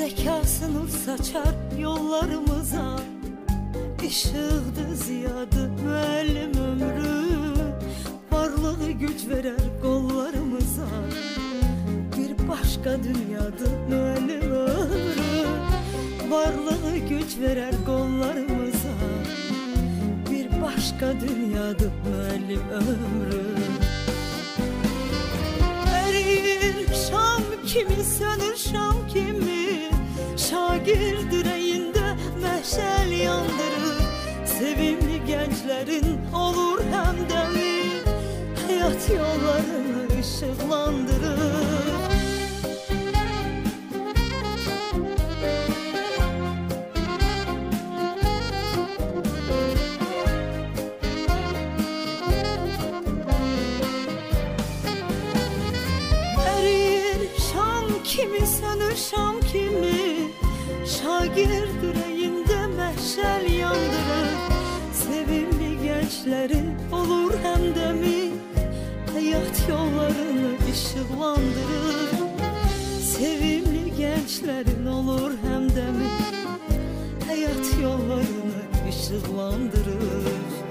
Zekasını saçar yollarımıza. Işığdı ziyadı müellim ömrü. Varlığı güç verer kollarımıza. Bir başka dünyadı müellim ömrü. Varlığı güç verer kollarımıza. Bir başka dünyadı müellim ömrü. Erir Şam kimi sönür Şam Hayat yollarını ışıklandırır kimi sönür Şam kimi Şagir direğinde meşel yandırır. Sevimli gençlerin olur hem gençlerin olur hem de mi? Hayat yollarını ışıklandırır